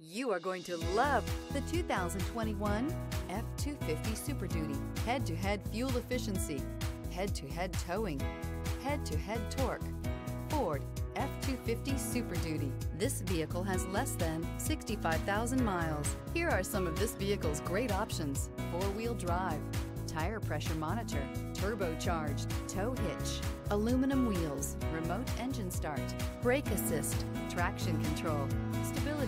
You are going to love the 2021 F-250 Super Duty. Head-to-head fuel efficiency, head-to-head towing, head-to-head torque. Ford F-250 Super Duty. This vehicle has less than 65,000 miles. Here are some of this vehicle's great options. Four-wheel drive, tire pressure monitor, turbocharged, tow hitch, aluminum wheels, remote engine start, brake assist, traction control, stability